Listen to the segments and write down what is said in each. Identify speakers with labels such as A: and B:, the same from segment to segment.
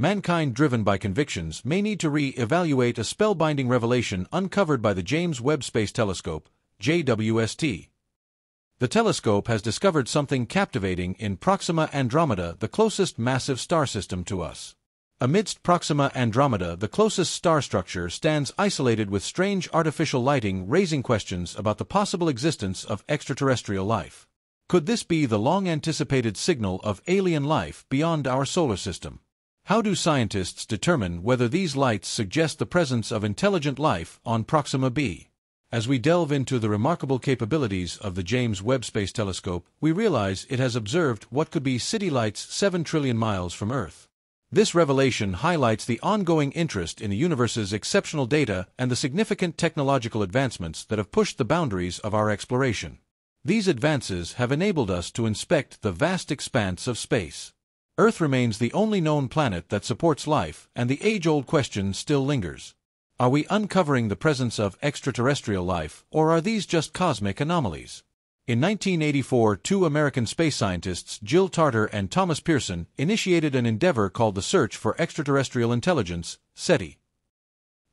A: mankind driven by convictions may need to re-evaluate a spellbinding revelation uncovered by the James Webb Space Telescope, JWST. The telescope has discovered something captivating in Proxima Andromeda, the closest massive star system to us. Amidst Proxima Andromeda, the closest star structure stands isolated with strange artificial lighting raising questions about the possible existence of extraterrestrial life. Could this be the long-anticipated signal of alien life beyond our solar system? How do scientists determine whether these lights suggest the presence of intelligent life on Proxima b? As we delve into the remarkable capabilities of the James Webb Space Telescope, we realize it has observed what could be city lights 7 trillion miles from Earth. This revelation highlights the ongoing interest in the universe's exceptional data and the significant technological advancements that have pushed the boundaries of our exploration. These advances have enabled us to inspect the vast expanse of space. Earth remains the only known planet that supports life, and the age-old question still lingers. Are we uncovering the presence of extraterrestrial life, or are these just cosmic anomalies? In 1984, two American space scientists, Jill Tarter and Thomas Pierson, initiated an endeavor called the Search for Extraterrestrial Intelligence, SETI.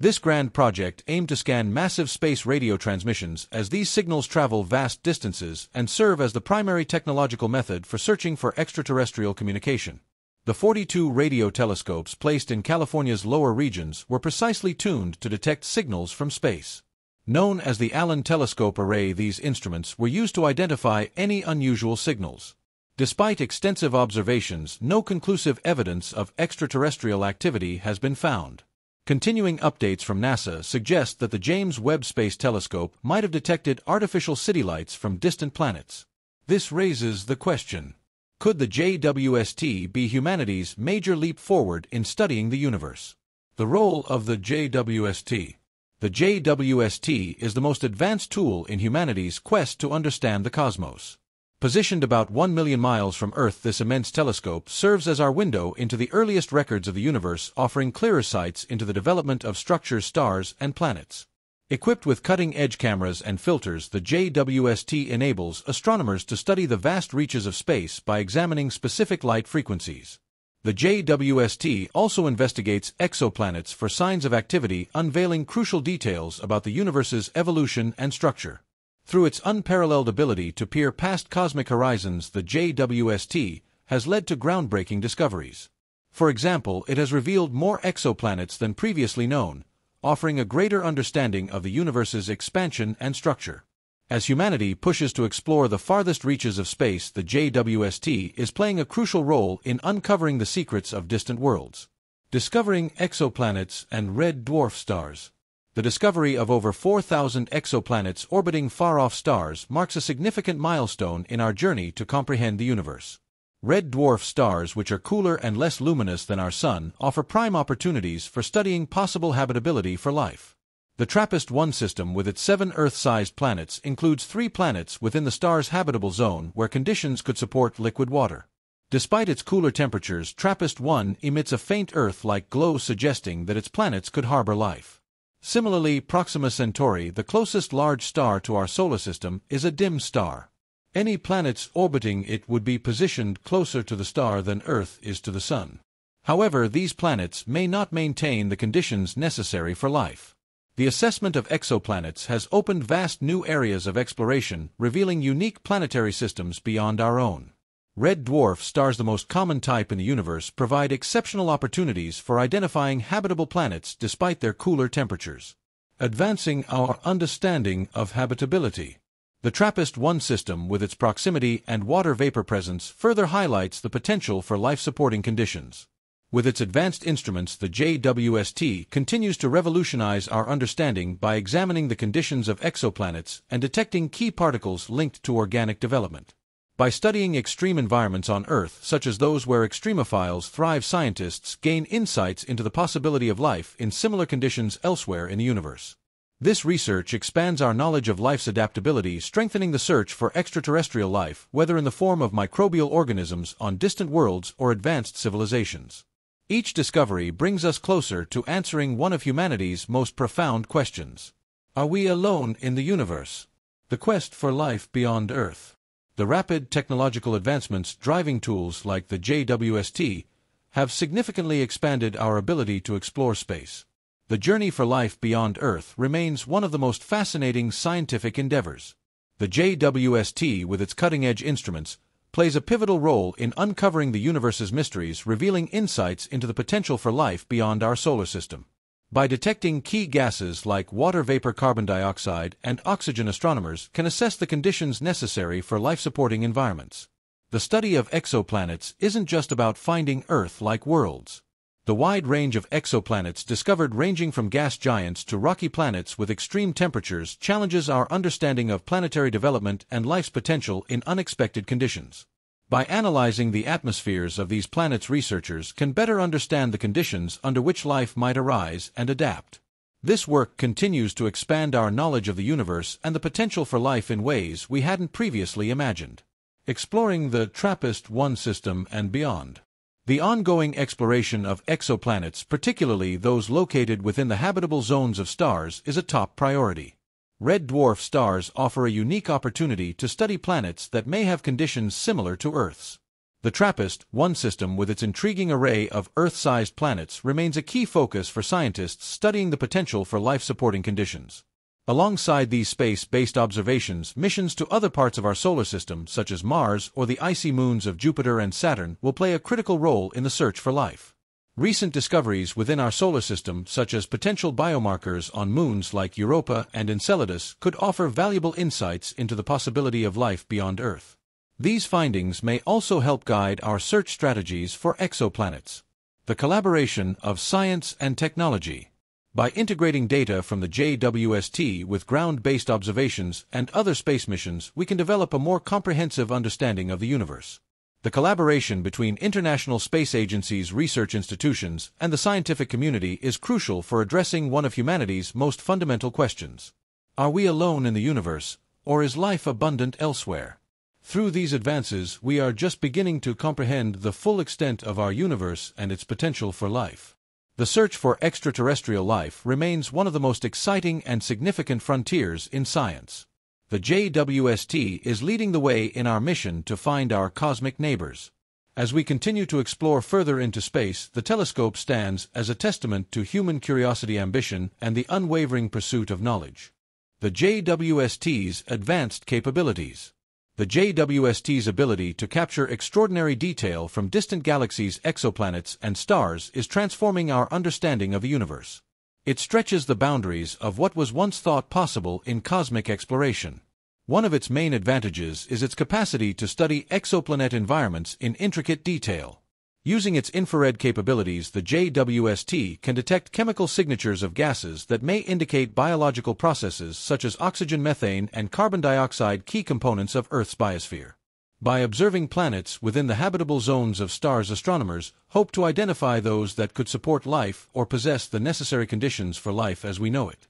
A: This grand project aimed to scan massive space radio transmissions as these signals travel vast distances and serve as the primary technological method for searching for extraterrestrial communication. The 42 radio telescopes placed in California's lower regions were precisely tuned to detect signals from space. Known as the Allen Telescope Array these instruments were used to identify any unusual signals. Despite extensive observations, no conclusive evidence of extraterrestrial activity has been found. Continuing updates from NASA suggest that the James Webb Space Telescope might have detected artificial city lights from distant planets. This raises the question, could the JWST be humanity's major leap forward in studying the universe? The role of the JWST the JWST is the most advanced tool in humanity's quest to understand the cosmos. Positioned about 1 million miles from Earth, this immense telescope serves as our window into the earliest records of the universe, offering clearer sights into the development of structures, stars, and planets. Equipped with cutting-edge cameras and filters, the JWST enables astronomers to study the vast reaches of space by examining specific light frequencies. The JWST also investigates exoplanets for signs of activity, unveiling crucial details about the universe's evolution and structure. Through its unparalleled ability to peer past cosmic horizons, the JWST has led to groundbreaking discoveries. For example, it has revealed more exoplanets than previously known, offering a greater understanding of the universe's expansion and structure. As humanity pushes to explore the farthest reaches of space, the JWST is playing a crucial role in uncovering the secrets of distant worlds. Discovering exoplanets and red dwarf stars. The discovery of over 4,000 exoplanets orbiting far-off stars marks a significant milestone in our journey to comprehend the universe. Red dwarf stars, which are cooler and less luminous than our Sun, offer prime opportunities for studying possible habitability for life. The TRAPPIST-1 system with its seven Earth-sized planets includes three planets within the star's habitable zone where conditions could support liquid water. Despite its cooler temperatures, TRAPPIST-1 emits a faint Earth-like glow suggesting that its planets could harbor life. Similarly, Proxima Centauri, the closest large star to our solar system, is a dim star. Any planets orbiting it would be positioned closer to the star than Earth is to the Sun. However, these planets may not maintain the conditions necessary for life. The assessment of exoplanets has opened vast new areas of exploration, revealing unique planetary systems beyond our own. Red dwarf stars, the most common type in the universe, provide exceptional opportunities for identifying habitable planets despite their cooler temperatures. Advancing our understanding of habitability. The TRAPPIST-1 system, with its proximity and water vapor presence, further highlights the potential for life-supporting conditions. With its advanced instruments, the JWST continues to revolutionize our understanding by examining the conditions of exoplanets and detecting key particles linked to organic development. By studying extreme environments on Earth, such as those where extremophiles thrive, scientists gain insights into the possibility of life in similar conditions elsewhere in the universe. This research expands our knowledge of life's adaptability, strengthening the search for extraterrestrial life, whether in the form of microbial organisms on distant worlds or advanced civilizations. Each discovery brings us closer to answering one of humanity's most profound questions. Are we alone in the universe? The quest for life beyond Earth. The rapid technological advancements driving tools like the JWST have significantly expanded our ability to explore space. The journey for life beyond Earth remains one of the most fascinating scientific endeavors. The JWST, with its cutting-edge instruments, plays a pivotal role in uncovering the universe's mysteries, revealing insights into the potential for life beyond our solar system. By detecting key gases like water vapor carbon dioxide and oxygen astronomers can assess the conditions necessary for life-supporting environments. The study of exoplanets isn't just about finding Earth-like worlds. The wide range of exoplanets discovered ranging from gas giants to rocky planets with extreme temperatures challenges our understanding of planetary development and life's potential in unexpected conditions. By analyzing the atmospheres of these planets researchers can better understand the conditions under which life might arise and adapt. This work continues to expand our knowledge of the universe and the potential for life in ways we hadn't previously imagined. Exploring the TRAPPIST-1 system and beyond. The ongoing exploration of exoplanets, particularly those located within the habitable zones of stars, is a top priority. Red dwarf stars offer a unique opportunity to study planets that may have conditions similar to Earth's. The TRAPPIST-1 system with its intriguing array of Earth-sized planets remains a key focus for scientists studying the potential for life-supporting conditions. Alongside these space-based observations, missions to other parts of our solar system, such as Mars or the icy moons of Jupiter and Saturn, will play a critical role in the search for life. Recent discoveries within our solar system, such as potential biomarkers on moons like Europa and Enceladus, could offer valuable insights into the possibility of life beyond Earth. These findings may also help guide our search strategies for exoplanets. The collaboration of science and technology. By integrating data from the JWST with ground-based observations and other space missions, we can develop a more comprehensive understanding of the universe. The collaboration between international space agencies, research institutions, and the scientific community is crucial for addressing one of humanity's most fundamental questions. Are we alone in the universe, or is life abundant elsewhere? Through these advances, we are just beginning to comprehend the full extent of our universe and its potential for life. The search for extraterrestrial life remains one of the most exciting and significant frontiers in science. The JWST is leading the way in our mission to find our cosmic neighbors. As we continue to explore further into space, the telescope stands as a testament to human curiosity, ambition, and the unwavering pursuit of knowledge. The JWST's advanced capabilities. The JWST's ability to capture extraordinary detail from distant galaxies, exoplanets, and stars is transforming our understanding of the universe. It stretches the boundaries of what was once thought possible in cosmic exploration. One of its main advantages is its capacity to study exoplanet environments in intricate detail. Using its infrared capabilities, the JWST can detect chemical signatures of gases that may indicate biological processes such as oxygen, methane, and carbon dioxide, key components of Earth's biosphere. By observing planets within the habitable zones of stars, astronomers hope to identify those that could support life or possess the necessary conditions for life as we know it.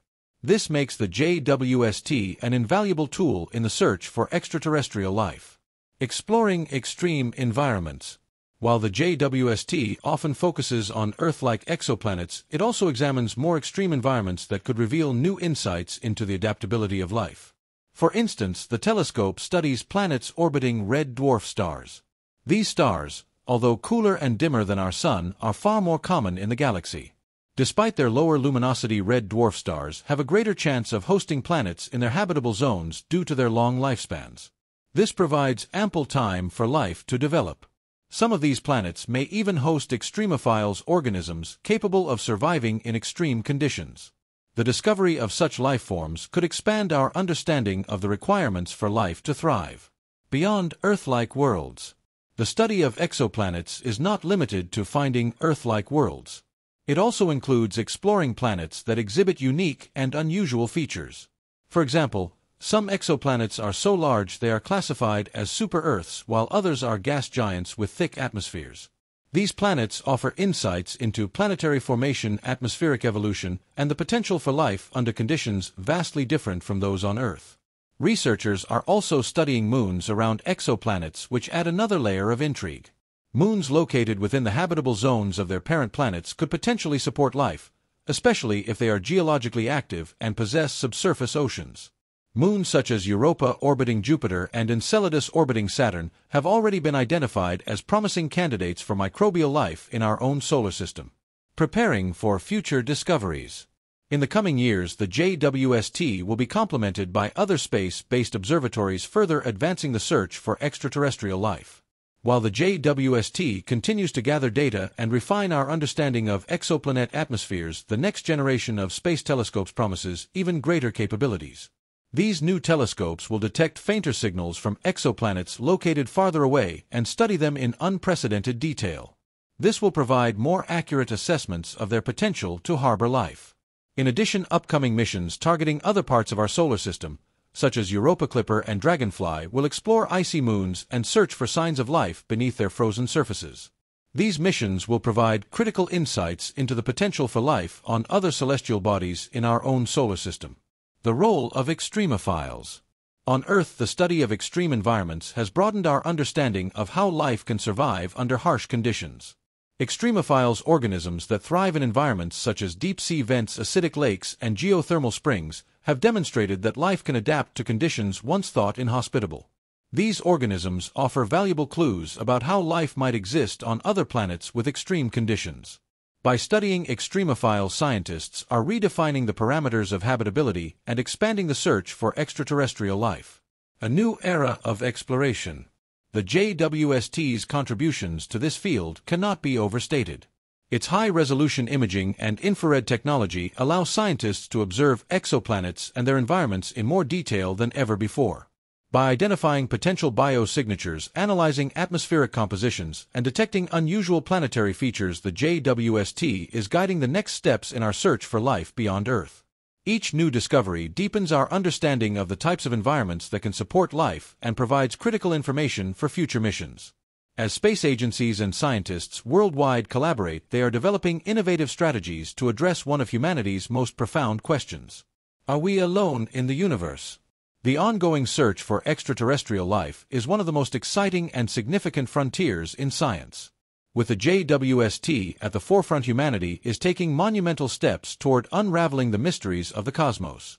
A: This makes the JWST an invaluable tool in the search for extraterrestrial life. Exploring extreme environments. While the JWST often focuses on Earth-like exoplanets, it also examines more extreme environments that could reveal new insights into the adaptability of life. For instance, the telescope studies planets orbiting red dwarf stars. These stars, although cooler and dimmer than our Sun, are far more common in the galaxy. Despite their lower luminosity red dwarf stars have a greater chance of hosting planets in their habitable zones due to their long lifespans. This provides ample time for life to develop. Some of these planets may even host extremophiles organisms capable of surviving in extreme conditions. The discovery of such life forms could expand our understanding of the requirements for life to thrive. Beyond Earth-like worlds. The study of exoplanets is not limited to finding Earth-like worlds. It also includes exploring planets that exhibit unique and unusual features. For example, some exoplanets are so large they are classified as super-Earths while others are gas giants with thick atmospheres. These planets offer insights into planetary formation, atmospheric evolution, and the potential for life under conditions vastly different from those on Earth. Researchers are also studying moons around exoplanets which add another layer of intrigue. Moons located within the habitable zones of their parent planets could potentially support life, especially if they are geologically active and possess subsurface oceans. Moons such as Europa orbiting Jupiter and Enceladus orbiting Saturn have already been identified as promising candidates for microbial life in our own solar system. Preparing for future discoveries. In the coming years, the JWST will be complemented by other space-based observatories further advancing the search for extraterrestrial life. While the JWST continues to gather data and refine our understanding of exoplanet atmospheres, the next generation of space telescopes promises even greater capabilities. These new telescopes will detect fainter signals from exoplanets located farther away and study them in unprecedented detail. This will provide more accurate assessments of their potential to harbor life. In addition, upcoming missions targeting other parts of our solar system, such as Europa Clipper and Dragonfly, will explore icy moons and search for signs of life beneath their frozen surfaces. These missions will provide critical insights into the potential for life on other celestial bodies in our own solar system. The role of extremophiles. On Earth, the study of extreme environments has broadened our understanding of how life can survive under harsh conditions. Extremophiles organisms that thrive in environments such as deep-sea vents, acidic lakes, and geothermal springs have demonstrated that life can adapt to conditions once thought inhospitable. These organisms offer valuable clues about how life might exist on other planets with extreme conditions. By studying extremophile scientists are redefining the parameters of habitability and expanding the search for extraterrestrial life. A new era of exploration. The JWST's contributions to this field cannot be overstated. Its high-resolution imaging and infrared technology allow scientists to observe exoplanets and their environments in more detail than ever before. By identifying potential biosignatures, analyzing atmospheric compositions, and detecting unusual planetary features, the JWST is guiding the next steps in our search for life beyond Earth. Each new discovery deepens our understanding of the types of environments that can support life and provides critical information for future missions. As space agencies and scientists worldwide collaborate, they are developing innovative strategies to address one of humanity's most profound questions. Are we alone in the universe? The ongoing search for extraterrestrial life is one of the most exciting and significant frontiers in science. With the JWST at the forefront humanity is taking monumental steps toward unraveling the mysteries of the cosmos.